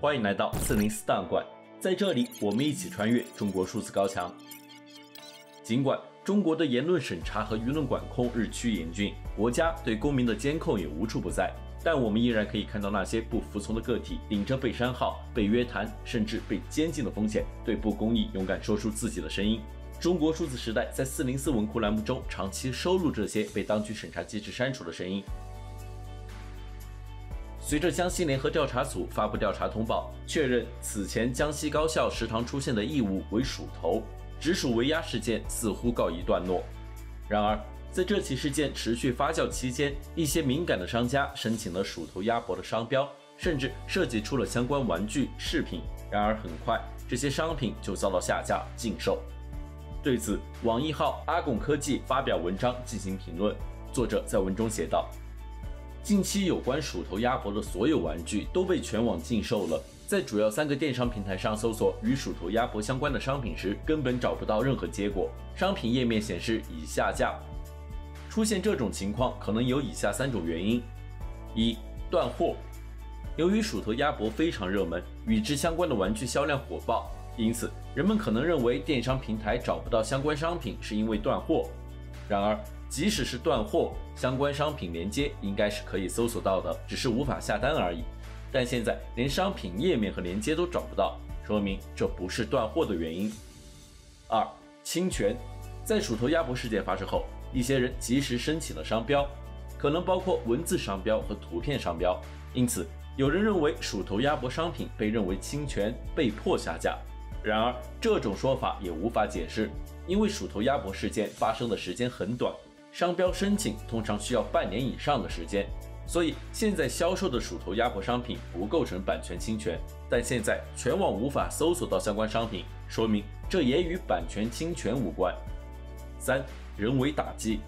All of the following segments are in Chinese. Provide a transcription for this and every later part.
欢迎来到四零四档案馆，在这里，我们一起穿越中国数字高墙。尽管中国的言论审查和舆论管控日趋严峻，国家对公民的监控也无处不在，但我们依然可以看到那些不服从的个体，顶着被删号、被约谈，甚至被监禁的风险，对不公义勇敢说出自己的声音。中国数字时代在四零四文库栏目中长期收录这些被当局审查机制删除的声音。随着江西联合调查组发布调查通报，确认此前江西高校食堂出现的异物为鼠头，直属围鸭事件似乎告一段落。然而，在这起事件持续发酵期间，一些敏感的商家申请了鼠头鸭脖的商标，甚至设计出了相关玩具饰品。然而，很快这些商品就遭到下架禁售。对此，网易号阿拱科技发表文章进行评论。作者在文中写道。近期有关鼠头鸭脖的所有玩具都被全网禁售了。在主要三个电商平台上搜索与鼠头鸭脖相关的商品时，根本找不到任何结果。商品页面显示已下架。出现这种情况可能有以下三种原因：一、断货。由于鼠头鸭脖非常热门，与之相关的玩具销量火爆，因此人们可能认为电商平台找不到相关商品是因为断货。然而，即使是断货，相关商品链接应该是可以搜索到的，只是无法下单而已。但现在连商品页面和链接都找不到，说明这不是断货的原因。二、侵权。在鼠头鸭脖事件发生后，一些人及时申请了商标，可能包括文字商标和图片商标，因此有人认为鼠头鸭脖商品被认为侵权，被迫下架。然而，这种说法也无法解释，因为鼠头鸭脖事件发生的时间很短。商标申请通常需要半年以上的时间，所以现在销售的鼠头鸭脖商品不构成版权侵权。但现在全网无法搜索到相关商品，说明这也与版权侵权无关。三、人为打击。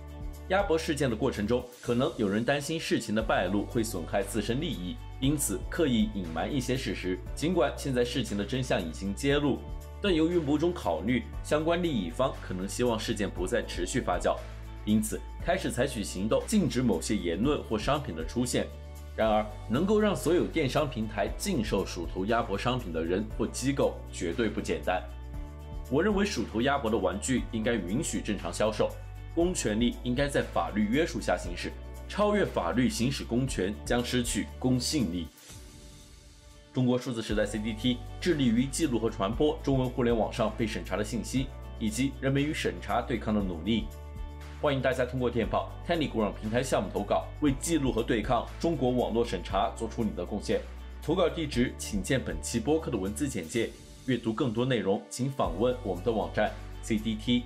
鸭脖事件的过程中，可能有人担心事情的败露会损害自身利益，因此刻意隐瞒一些事实。尽管现在事情的真相已经揭露，但由于某种考虑，相关利益方可能希望事件不再持续发酵。因此，开始采取行动，禁止某些言论或商品的出现。然而，能够让所有电商平台禁售鼠头鸭脖商品的人或机构绝对不简单。我认为，鼠头鸭脖的玩具应该允许正常销售，公权力应该在法律约束下行使。超越法律行使公权，将失去公信力。中国数字时代 CDT 致力于记录和传播中文互联网上被审查的信息，以及人们与审查对抗的努力。欢迎大家通过电报 t e n n y g r a m 平台项目投稿，为记录和对抗中国网络审查做出你的贡献。投稿地址请见本期播客的文字简介。阅读更多内容，请访问我们的网站 cdt.media。